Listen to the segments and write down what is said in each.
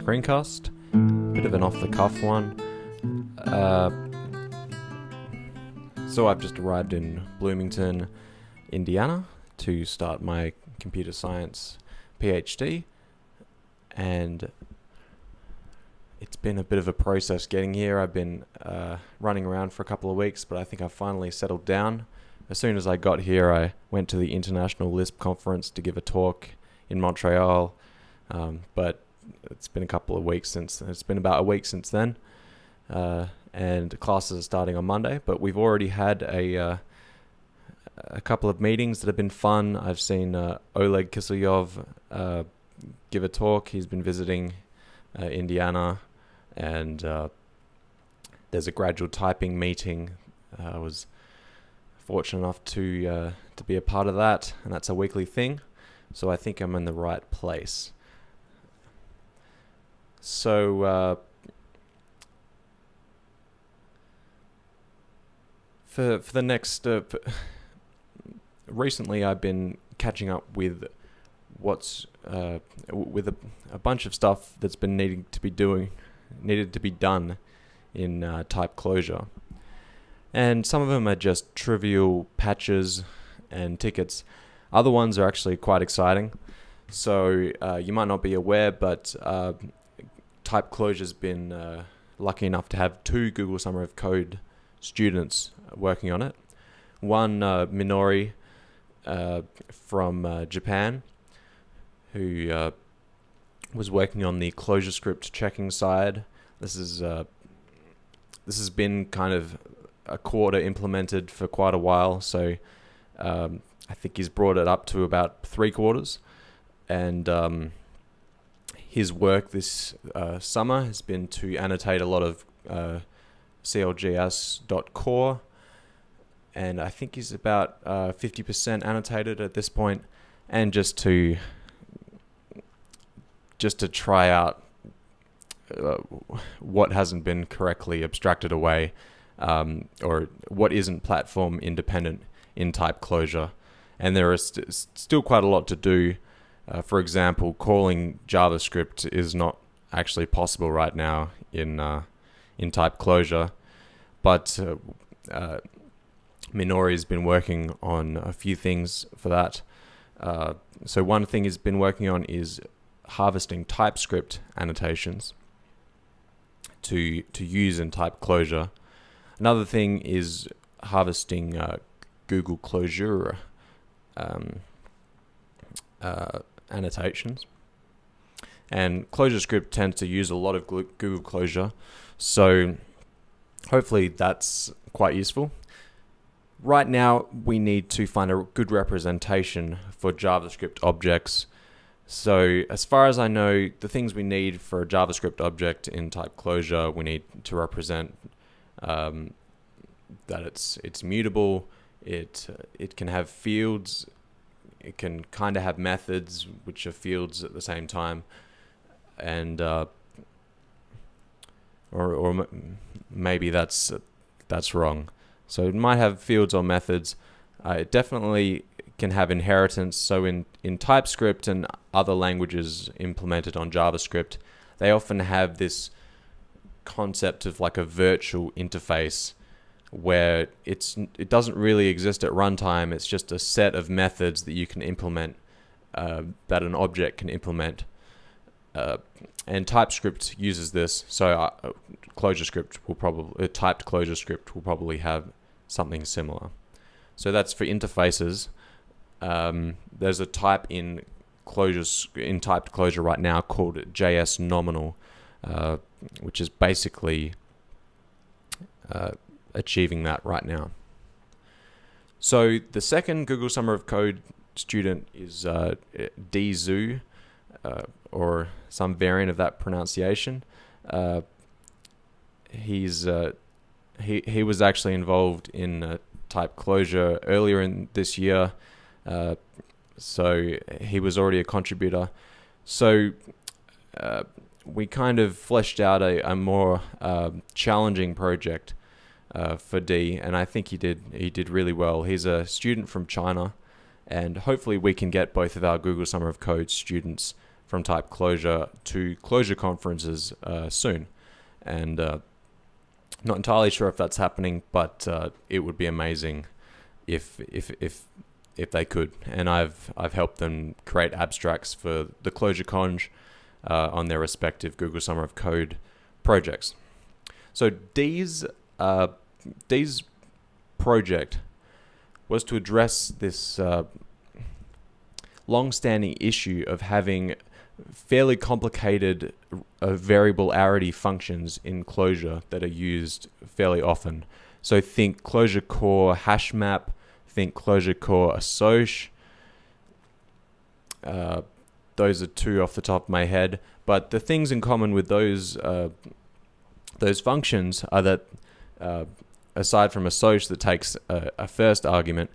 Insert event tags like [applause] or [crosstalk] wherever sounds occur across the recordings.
screencast, bit of an off the cuff one. Uh, so, I've just arrived in Bloomington, Indiana to start my computer science PhD, and it's been a bit of a process getting here. I've been uh, running around for a couple of weeks, but I think I've finally settled down. As soon as I got here, I went to the International Lisp conference to give a talk in Montreal, um, but it's been a couple of weeks since. It's been about a week since then, uh, and classes are starting on Monday. But we've already had a uh, a couple of meetings that have been fun. I've seen uh, Oleg Kiselyov uh, give a talk. He's been visiting uh, Indiana, and uh, there's a gradual typing meeting. I was fortunate enough to to be a part of that, and that's a weekly thing. So I think I'm in the right place. So uh, for for the next uh, [sighs] recently, I've been catching up with what's uh, with a, a bunch of stuff that's been needing to be doing needed to be done in uh, type Clojure and some of them are just trivial patches and tickets. Other ones are actually quite exciting. So uh, you might not be aware, but uh, Type Clojure's been uh, lucky enough to have two Google Summer of Code students working on it. One uh, Minori uh, from uh, Japan, who was working on the ClojureScript checking side. This is this has been kind of a quarter implemented for quite a while. So um, I think he's brought it up to about three quarters. And um, his work this uh, summer has been to annotate a lot of uh, CLJS.core. And I think he's about uh, 50% annotated at this point, and just to just to try out uh, what hasn't been correctly abstracted away um, or what isn't platform independent in type Clojure. And there is st- still quite a lot to do. Uh, for example, calling JavaScript is not actually possible right now in uh, in type Clojure, but uh, uh Minori has been working on a few things for that. Uh, so one thing he's been working on is harvesting TypeScript annotations to to use in type Clojure Another thing is harvesting uh, Google Closure um, uh, annotations. And ClojureScript tends to use a lot of Google Closure, so hopefully that's quite useful. Right now, we need to find a good representation for JavaScript objects. So, as far as I know, the things we need for a JavaScript object in type Clojure, we need to represent um, that it's it's mutable. It it can have fields. It can kind of have methods, which are fields at the same time, and uh, or or maybe that's that's wrong. So it might have fields or methods. Uh, it definitely can have inheritance. So in in TypeScript and other languages implemented on JavaScript, they often have this concept of like a virtual interface where it's it doesn't really exist at runtime. It's just a set of methods that you can implement uh, that an object can implement. Uh, and TypeScript uses this, so uh, ClojureScript will probably uh, typed ClojureScript will probably have something similar. So that's for interfaces. Um, there's a type in closures in typed Clojure right now called JS nominal, uh, which is basically uh, achieving that right now. So the second Google Summer of Code student is uh, uh, or some variant of that pronunciation. Uh, he's uh, he he was actually involved in type Clojure earlier in this year, uh, so he was already a contributor. So uh, we kind of fleshed out a, a more uh, challenging project uh, for Di, and I think he did he did really well. He's a student from China, and hopefully we can get both of our Google Summer of Code students from Type Clojure to Clojure conferences uh, soon. And uh, not entirely sure if that's happening, but uh, it would be amazing if if if if they could. And I've I've helped them create abstracts for the Clojure Conj uh, on their respective Google Summer of Code projects. So Di's uh, Di's project was to address this uh, long-standing issue of having fairly complicated uh, variable arity functions in Clojure that are used fairly often. So think Clojure core hash map, think Clojure core assoc. Uh, those are two off the top of my head. But the things in common with those uh, those functions are that uh, aside from assoc that takes a, a, first argument,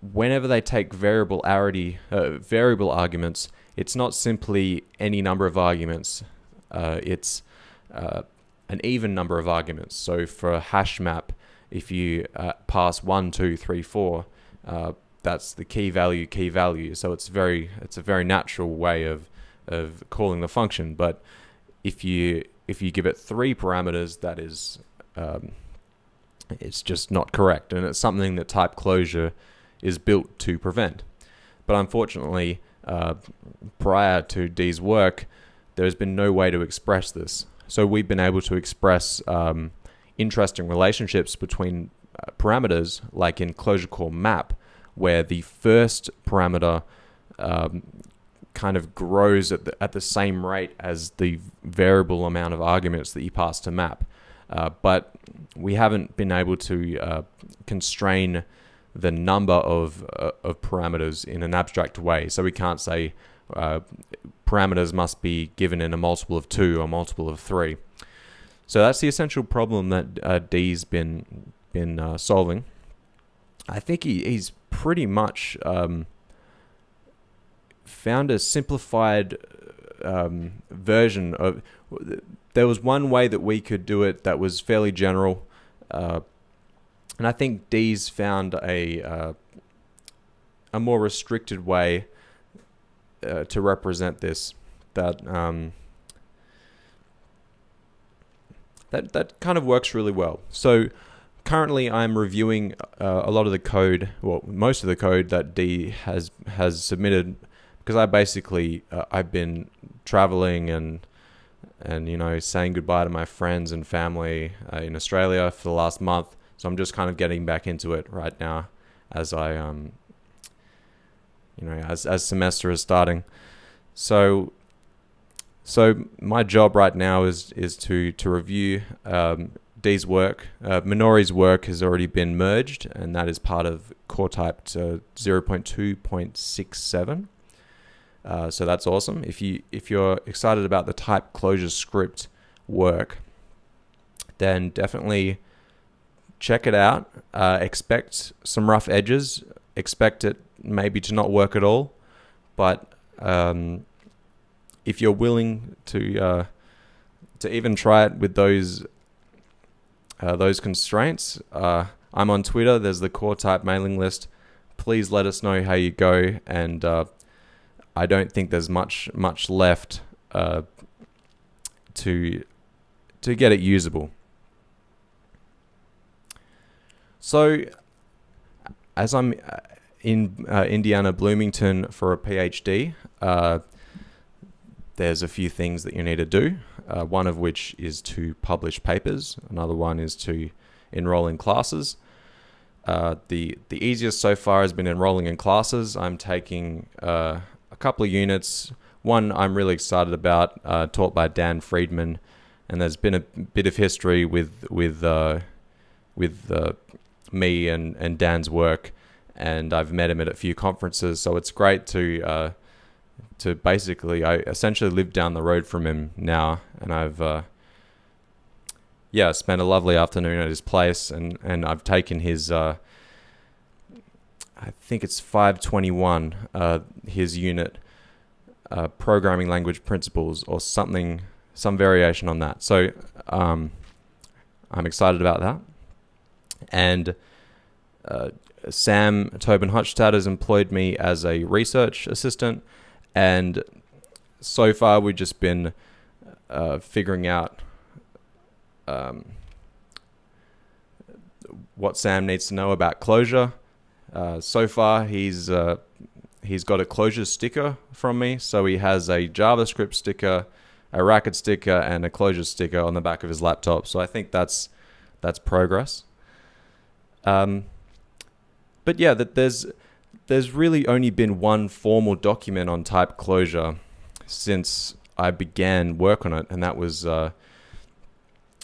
whenever they take variable arity, uh, variable arguments, it's not simply any number of arguments. Uh, it's uh, an even number of arguments. So for a hash map, if you uh, pass one, two, three, four, uh, that's the key value, key value. So it's very, it's a very natural way of of calling the function. But if you if you give it three parameters, that is um, it's just not correct, and it's something that type Clojure is built to prevent. But unfortunately, uh, prior to Di's work, there has been no way to express this. So we've been able to express um, interesting relationships between uh, parameters, like in Clojure core map, where the first parameter um, kind of grows at the, at the same rate as the variable amount of arguments that you pass to map. Uh, but we haven't been able to uh, constrain the number of, uh, of parameters in an abstract way. So we can't say uh, parameters must be given in a multiple of two or multiple of three. So that's the essential problem that uh, Di's been been uh, solving. I think he, he's pretty much um, found a simplified um, version of. There was one way that we could do it that was fairly general, uh, and I think Di's found a uh, a more restricted way uh, to represent this that um, that that kind of works really well. So currently I'm reviewing uh, a lot of the code, well, most of the code that D has has submitted because I basically uh, I've been traveling and and you know saying goodbye to my friends and family uh, in Australia for the last month. So I'm just kind of getting back into it right now as I um you know as as semester is starting. So so my job right now is is to to review um, Di's work. Uh, Minori's work has already been merged, and that is part of core type 0.2.67. Uh, so that's awesome. If you if you're excited about the type Clojure script work, then definitely check it out. Uh, expect some rough edges. Expect it maybe to not work at all, but um, if you're willing to uh, to even try it with those uh, those constraints, uh, I'm on Twitter. There's the core type mailing list. Please let us know how you go and I don't think there's much much left uh, to to get it usable. So, as I'm uh, in uh, Indiana Bloomington for a PhD, uh, there's a few things that you need to do. Uh, one of which is to publish papers. Another one is to enroll in classes. Uh, the the easiest so far has been enrolling in classes. I'm taking uh, a couple of units. One I'm really excited about, uh, taught by Dan Friedman, and there's been a bit of history with with uh, with uh, me and and Dan's work, and I've met him at a few conferences. So it's great to uh, to basically I essentially live down the road from him now, and I've uh, yeah spent a lovely afternoon at his place, and and I've taken his uh, I think it's 521, uh, his unit, uh, programming language principles or something, some variation on that. So um, I'm excited about that. And uh, Sam Tobin Hochstadt has employed me as a research assistant, and so far we've just been uh, figuring out um, what Sam needs to know about Clojure. Uh, so far, he's uh, he's got a Clojure sticker from me, so he has a JavaScript sticker, a Racket sticker, and a Clojure sticker on the back of his laptop. So I think that's that's progress. Um, but yeah, that there's there's really only been one formal document on type Clojure since I began work on it, and that was uh,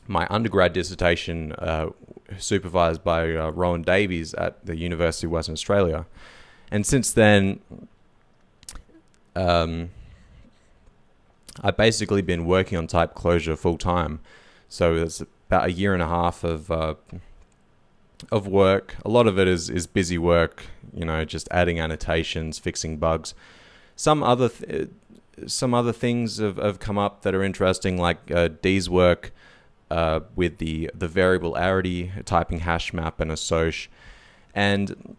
my undergrad dissertation, uh, supervised by uh, Rowan Davies at the University of Western Australia. And since then, um, I've basically been working on type Clojure full time. So it's about a year and a half of uh, of work. A lot of it is is busy work. You know, just adding annotations, fixing bugs. Some other th- some other things have, have come up that are interesting, like uh, Di's work uh, with the the variable arity typing hash map and assoc, and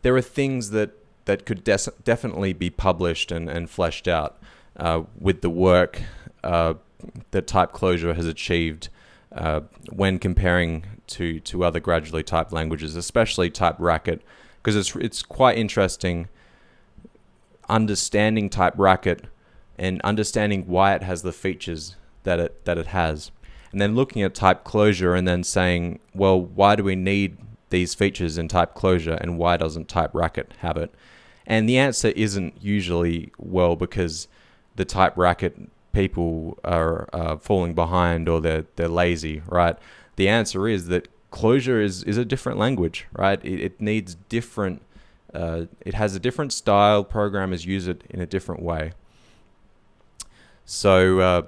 there are things that that could definitely be published and, and fleshed out uh, with the work uh, that type Clojure has achieved uh, when comparing to to other gradually typed languages, especially type Racket, because it's it's quite interesting understanding type Racket and understanding why it has the features that it that it has, and then looking at type Clojure and then saying, well, why do we need these features in type Clojure and why doesn't type Racket have it? And the answer isn't usually well because the type Racket people are uh, falling behind or they're they're lazy, right? The answer is that Clojure is is a different language, right? It, it needs different. Uh, it has a different style. Programmers use it in a different way. So, uh,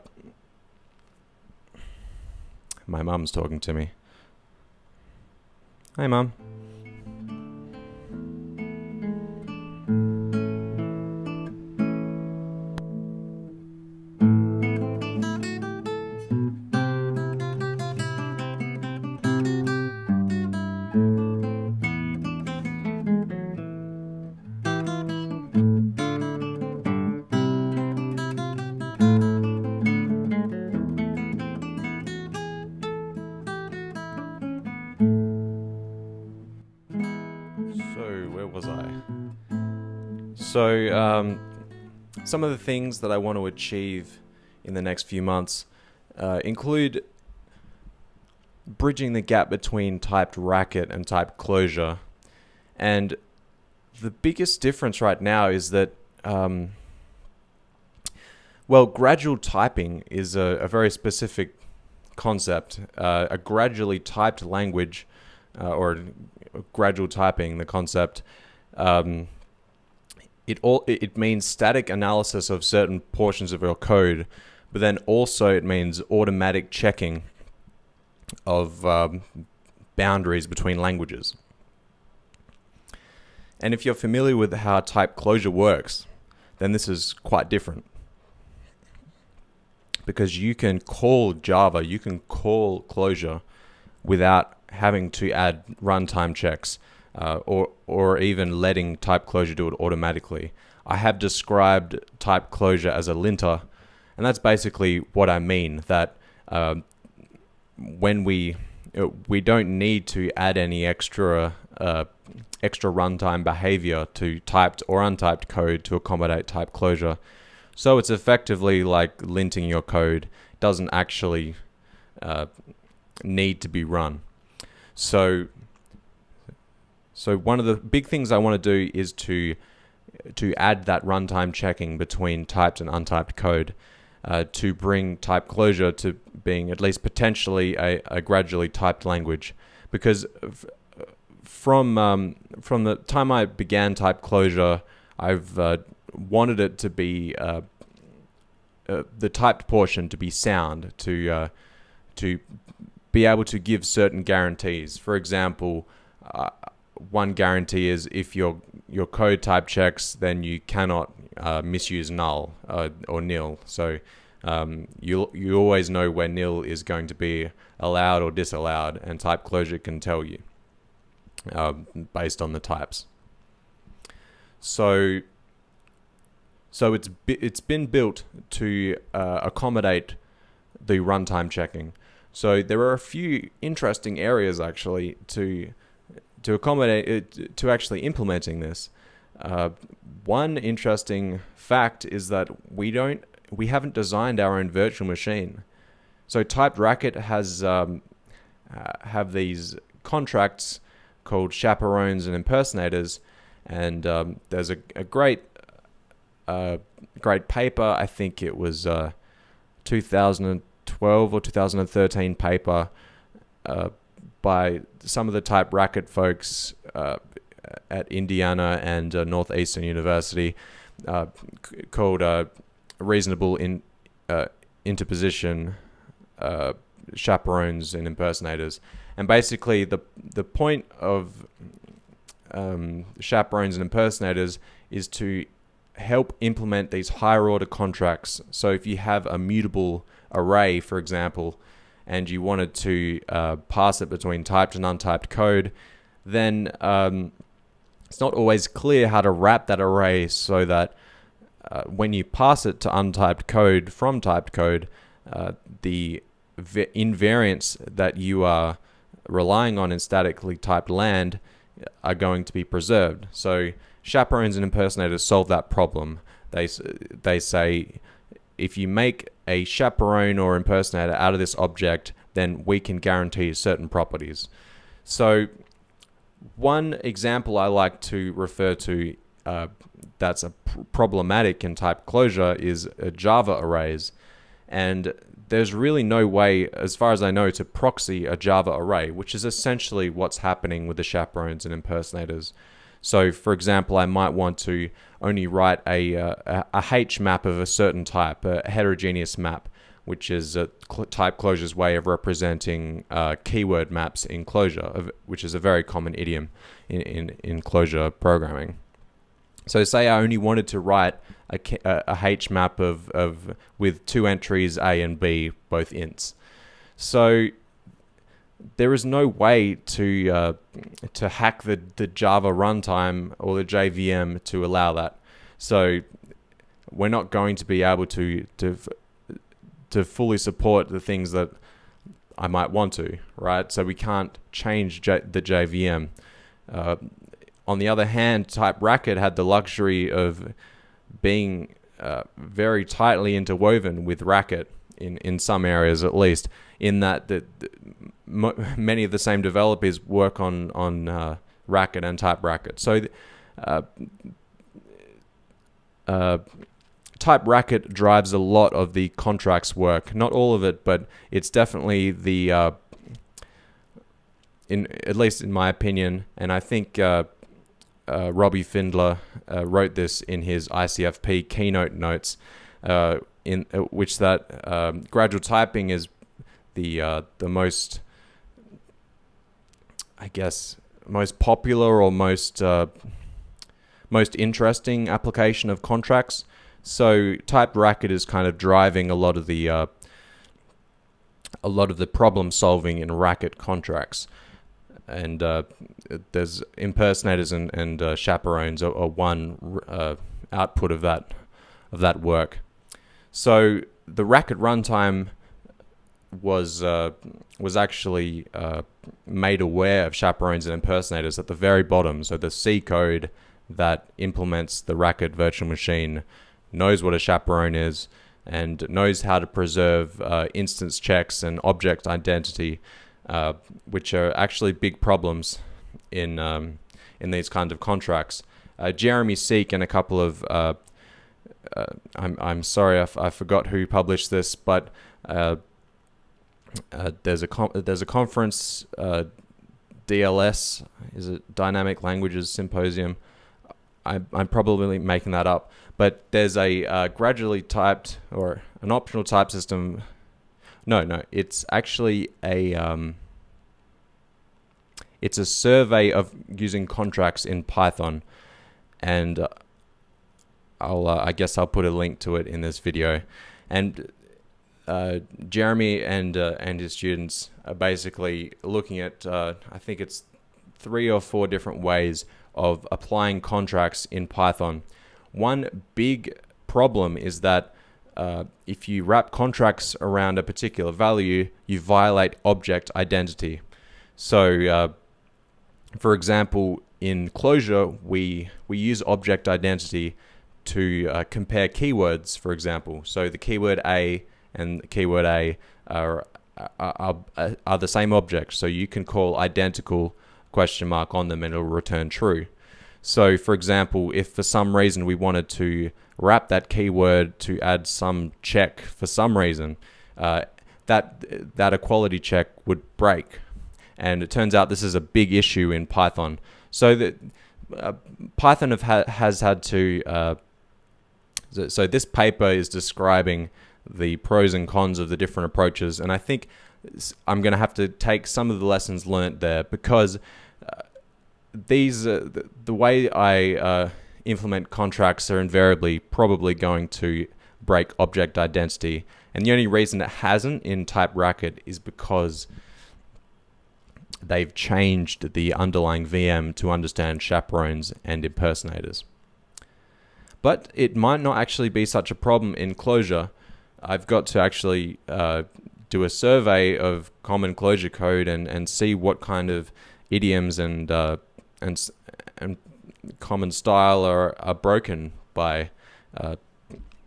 my mom's talking to me. Hi, mum. So, um, some of the things that I want to achieve in the next few months uh, include bridging the gap between typed racket and typed Clojure. And the biggest difference right now is that, um, well, gradual typing is a, a very specific concept. Uh, a gradually typed language, uh, or gradual typing, the concept, um, it all it means static analysis of certain portions of your code, but then also it means automatic checking of um, boundaries between languages. And if you're familiar with how type Clojure works, then this is quite different. Because you can call Java, you can call Clojure without having to add runtime checks uh, or or even letting type Clojure do it automatically. I have described type Clojure as a linter, and that's basically what I mean. That uh, when we uh, we don't need to add any extra uh, extra runtime behavior to typed or untyped code to accommodate type Clojure. So it's effectively like linting your code. Doesn't actually uh, need to be run. So so one of the big things I want to do is to to add that runtime checking between typed and untyped code uh, to bring type Clojure to being at least potentially a, a gradually typed language. Because from um, from the time I began type Clojure, I've uh, wanted it to be uh, uh the typed portion to be sound to uh, to be able to give certain guarantees. For example uh, one guarantee is if your your code type checks, then you cannot uh, misuse null uh, or nil. So um, you you always know where nil is going to be allowed or disallowed, and type Clojure can tell you. uh, based on the types. So, so it's it's been built to uh, accommodate the runtime checking. So there are a few interesting areas actually to to accommodate it, to actually implementing this. Uh, one interesting fact is that we don't we haven't designed our own virtual machine. So Typed Racket has um, uh, have these contracts called chaperones and impersonators, and um, there's a, a great uh, great paper. I think it was uh, 2012 or 2013 paper uh, by some of the type Racket folks uh, at Indiana and uh, Northeastern University uh, called reasonable in interposition chaperones and impersonators. And basically, the the point of um, chaperones and impersonators is to help implement these higher order contracts. So if you have a mutable array, for example, and you wanted to uh, pass it between typed and untyped code, then um, it's not always clear how to wrap that array so that uh, when you pass it to untyped code from typed code, uh, the invariants that you are relying on in statically typed land are going to be preserved. So chaperones and impersonators solve that problem. They they say if you make a chaperone or impersonator out of this object, then we can guarantee certain properties. So one example I like to refer to uh, that's a pr problematic in type Clojure is Java arrays. And there's really no way, as far as I know, to proxy a Java array, which is essentially what's happening with the chaperones and impersonators. So, for example, I might want to only write a, uh, a H map of a certain type, a heterogeneous map, which is a type Clojure's way of representing uh, keyword maps in Clojure, which is a very common idiom in, in, in Clojure programming. So say I only wanted to write a, a H map of, of with two entries A and B, both ints. So there is no way to uh, to hack the, the Java runtime or the JVM to allow that. So we're not going to be able to to to fully support the things that I might want to, right? So we can't change J the JVM. Uh, on the other hand, Type Racket had the luxury of being uh, very tightly interwoven with Racket in, in some areas at least, in that the, the [laughs] many of the same developers work on, on uh, Racket and Type Racket. So uh, uh, Type Racket drives a lot of the contracts work. Not all of it, but it's definitely the, uh, in at least in my opinion, and I think uh, uh, Robby Findler wrote this in his ICFP keynote notes, in which that um, gradual typing is the uh, the most, I guess, most popular or most uh, most interesting application of contracts. So Type Racket is kind of driving a lot of the a lot of the problem solving in Racket contracts and uh, there's impersonators and, and uh, chaperones are, are one uh, output of that of that work. So the Racket runtime was uh, was actually uh, made aware of chaperones and impersonators at the very bottom. So the C code that implements the Racket virtual machine knows what a chaperone is and knows how to preserve uh, instance checks and object identity uh, which are actually big problems in um, in these kinds of contracts. Uh, Jeremy Siek and a couple of uh I'm I'm sorry I, forgot who published this, but uh, there's a there's a conference DLS is it Dynamic Languages Symposium. I, I'm probably making that up, but there's a gradually typed or an optional type system. No, no, it's actually a um, it's a survey of using contracts in Python, and uh, I'll uh, I guess I'll put a link to it in this video, and uh, Jeremy and uh, and his students are basically looking at uh, I think it's three or four different ways of applying contracts in Python. One big problem is that uh, if you wrap contracts around a particular value, you violate object identity. So, uh, for example, in Clojure, we we use object identity to uh, compare keywords, for example. So the keyword A and keyword A are, are, are, the same object. So you can call identical question mark on them and it'll return true. So for example, if for some reason we wanted to wrap that keyword to add some check for some reason, uh, that that equality check would break. And it turns out this is a big issue in Python. So that uh, Python ha has had to. Uh, so this paper is describing the pros and cons of the different approaches, and I think I'm going to have to take some of the lessons learnt there because uh, these uh, the, the, way I uh, implement contracts are invariably probably going to break object identity. And the only reason it hasn't in type racket is because they've changed the underlying VM to understand chaperones and impersonators. But it might not actually be such a problem in Clojure. I've got to actually uh, do a survey of common Clojure code and, and see what kind of idioms and uh, and and common style are, are broken by uh,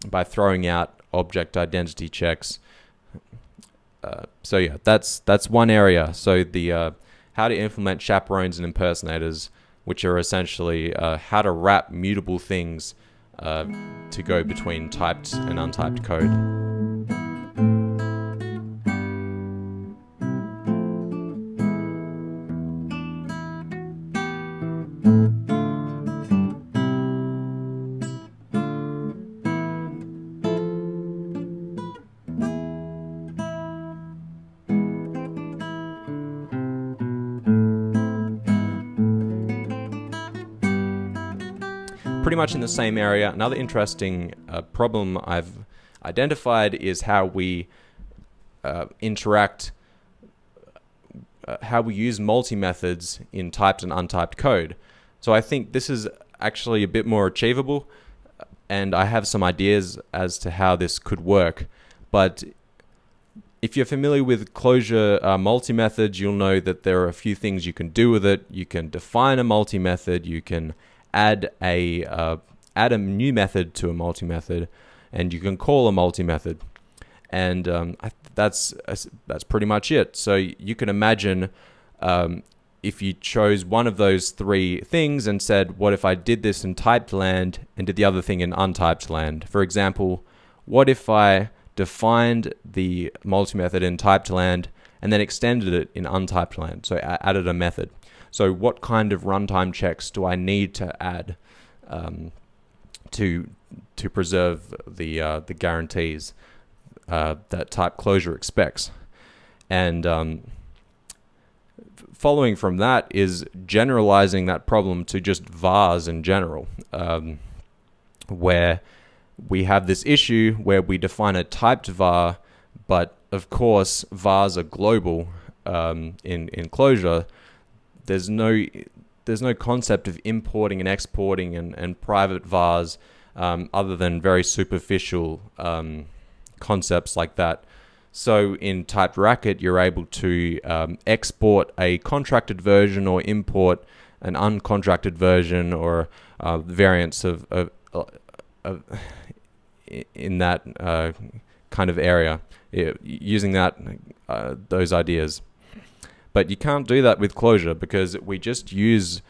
by throwing out object identity checks. Uh, so yeah, that's that's one area. So the uh, how to implement chaperones and impersonators, which are essentially uh, how to wrap mutable things uh, to go between typed and untyped code. Pretty much in the same area. Another interesting uh, problem I've identified is how we uh, interact, uh, how we use multi-methods in typed and untyped code. So I think this is actually a bit more achievable and I have some ideas as to how this could work. But if you're familiar with Clojure uh, multi-methods, you'll know that there are a few things you can do with it. You can define a multi-method, you can add a uh, add a new method to a multi method, and you can call a multi method, and um, that's that's pretty much it. So you can imagine um, if you chose one of those three things and said, "What if I did this in typed land and did the other thing in untyped land?" For example, what if I defined the multi method in typed land and then extended it in untyped land, so I added a method. So what kind of runtime checks do I need to add um, to to preserve the uh, the guarantees uh, that type Clojure expects? And um, following from that is generalizing that problem to just vars in general, um, where we have this issue where we define a typed var, but of course vars are global um, in in Clojure, there's no there's no concept of importing and exporting and, and private vars um, other than very superficial um, concepts like that. So in typed racket, you're able to um, export a contracted version or import an uncontracted version or uh, variants of, of, of, in that uh, kind of area using that uh, those ideas. But you can't do that with Clojure because we just use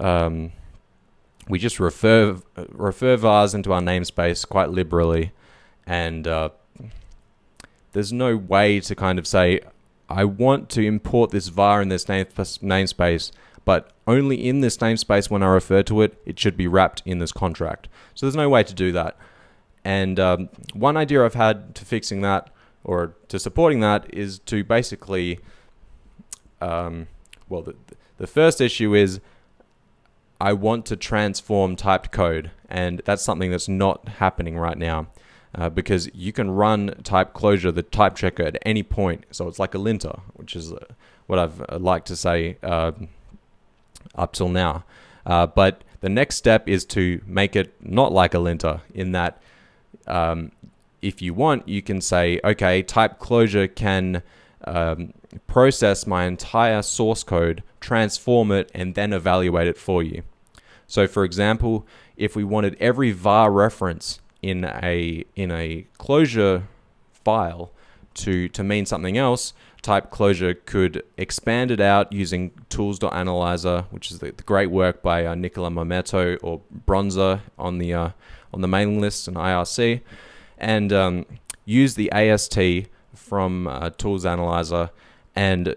um, we just refer refer vars into our namespace quite liberally, and uh, there's no way to kind of say I want to import this var in this name namespace, but only in this namespace when I refer to it, it should be wrapped in this contract. So there's no way to do that. And um, one idea I've had to fixing that or to supporting that is to basically um, well, the, the first issue is I want to transform typed code, and that's something that's not happening right now. Uh, because you can run type Clojure, the type checker, at any point. So it's like a linter, which is uh, what I've uh, like to say uh, up till now. Uh, but the next step is to make it not like a linter in that um, if you want, you can say, okay, type Clojure can um, process my entire source code, transform it, and then evaluate it for you. So for example, if we wanted every var reference in a in a Clojure file to to mean something else, type Clojure could expand it out using tools.analyzer, which is the, the great work by uh, Nicola Mometto or Bronsa on the uh, on the mailing list and IRC, and um, use the AST from uh, Tools Analyzer and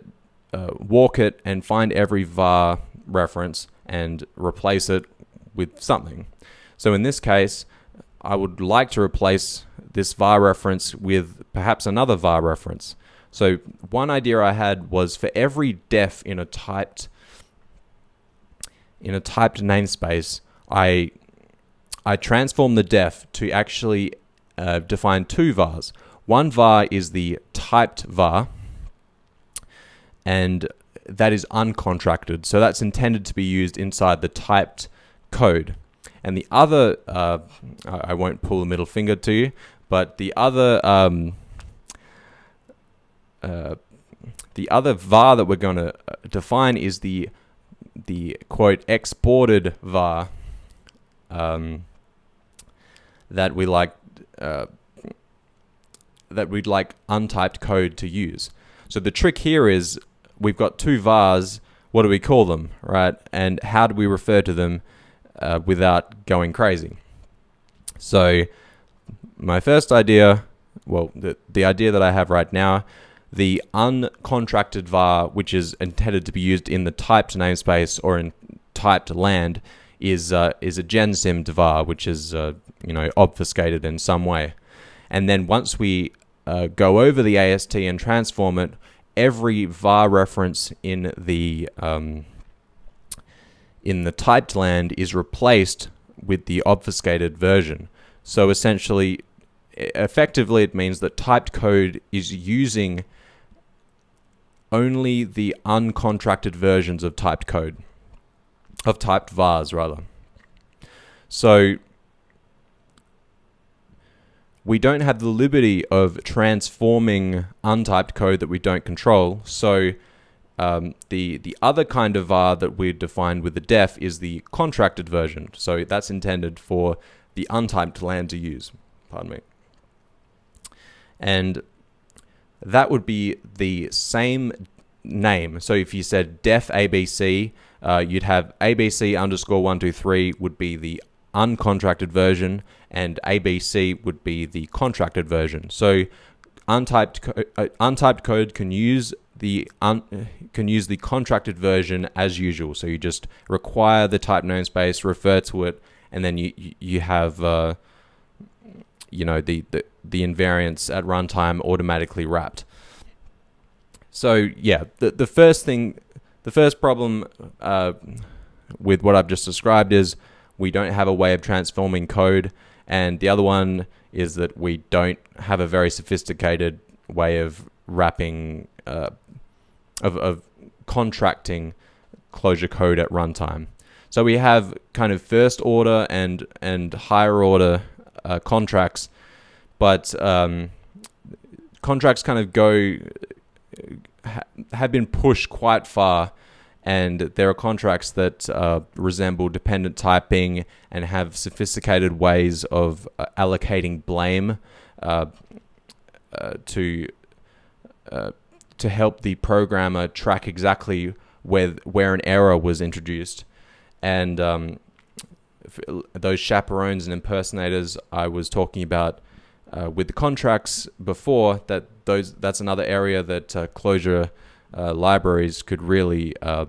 uh, walk it and find every var reference and replace it with something. So in this case, I would like to replace this var reference with perhaps another var reference. So one idea I had was for every def in a typed in a typed namespace, I I transform the def to actually uh, define two vars. One var is the typed var, and that is uncontracted. So that's intended to be used inside the typed code. And the other, uh, I won't pull the middle finger to you, but the other, um, uh, the other var that we're going to uh, define is the the quote exported var um, that we like uh, that we'd like untyped code to use. So the trick here is we've got two vars. What do we call them, right? And how do we refer to them uh, without going crazy? So my first idea, well, the, the idea that I have right now, the uncontracted var, which is intended to be used in the typed namespace or in typed land, is uh, is a gensym var, which is uh, you know obfuscated in some way. And then once we uh, go over the AST and transform it, every var reference in the um, in the typed land is replaced with the obfuscated version. So essentially, effectively, it means that typed code is using only the uncontracted versions of typed code, of typed vars rather. So we don't have the liberty of transforming untyped code that we don't control. So um, the the other kind of var that we defined with the def is the contracted version. So that's intended for the untyped land to use. Pardon me. And that would be the same name. So if you said def ABC, uh, you'd have ABC underscore one two three would be the uncontracted version, and ABC would be the contracted version. So untyped co uh, untyped code can use the un can use the contracted version as usual. So you just require the type namespace, refer to it, and then you you have uh, you know the, the the invariants at runtime automatically wrapped. So yeah, the the first thing, the first problem uh, with what I've just described is we don't have a way of transforming code, and the other one is that we don't have a very sophisticated way of wrapping, uh, of, of contracting Clojure code at runtime. So we have kind of first order and and higher order uh, contracts, but um, contracts kind of go ha have been pushed quite far and there are contracts that uh, resemble dependent typing and have sophisticated ways of uh, allocating blame uh, uh to uh, to help the programmer track exactly where where an error was introduced, and um, those chaperones and impersonators I was talking about. Uh, with the contracts before that those that's another area that Clojure uh, libraries could really uh,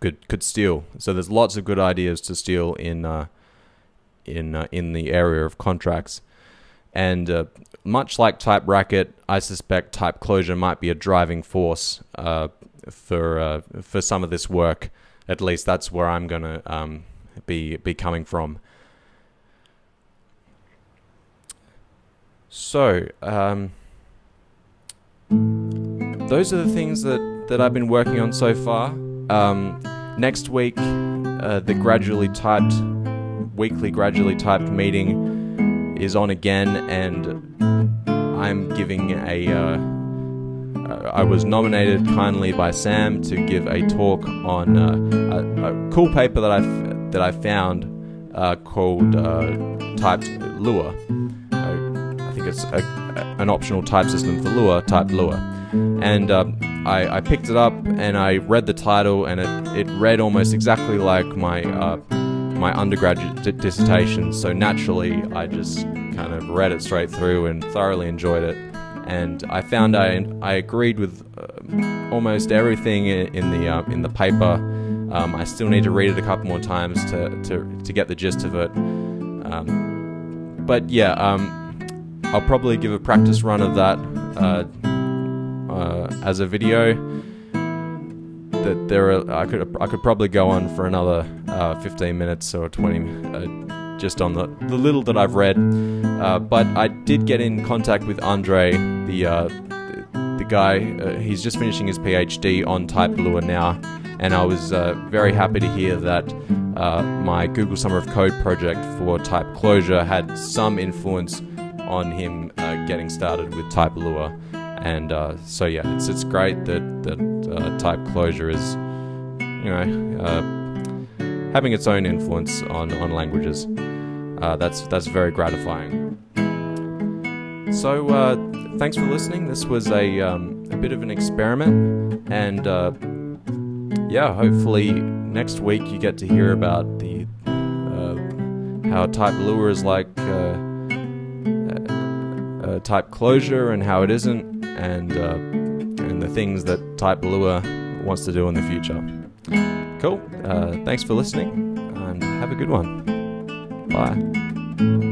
could could steal. So there's lots of good ideas to steal in uh, in uh, in the area of contracts, and uh, much like Type Racket, I suspect Type Clojure might be a driving force for for some of this work. At least that's where I'm gonna um, be be coming from. So. Um, those are the things that, that I've been working on so far. Um, next week, uh, the gradually typed, weekly gradually typed meeting is on again, and I'm giving a. Uh, I was nominated kindly by Sam to give a talk on uh, a, a, cool paper that I that I found uh, called uh, typed Lua. It's a, an optional type system for Lua, type Lua, and um, I, I, picked it up and I read the title and it, it read almost exactly like my uh, my undergraduate dissertation. So naturally, I just kind of read it straight through and thoroughly enjoyed it. And I found I I agreed with uh, almost everything in the uh, in the paper. Um, I still need to read it a couple more times to to, to get the gist of it. Um, but yeah, um, I'll probably give a practice run of that uh, uh, as a video. That there are, I could I could probably go on for another uh, 15 minutes or 20 uh, just on the, the little that I've read. Uh, but I did get in contact with Andre, the uh, the, guy. Uh, he's just finishing his PhD on Type Lua now, and I was uh, very happy to hear that my Google Summer of Code project for Type Clojure had some influence on him uh, getting started with Type Lua. And uh, so yeah, it's it's great that that uh, Type Clojure is, you know, uh, having its own influence on on languages. that's that's very gratifying. So thanks for listening. This was a um, a bit of an experiment, and yeah, hopefully next week you get to hear about the uh, how type lua is like uh, type Clojure and how it isn't, and uh, and the things that type lua wants to do in the future. Cool. Uh, thanks for listening, and have a good one. Bye.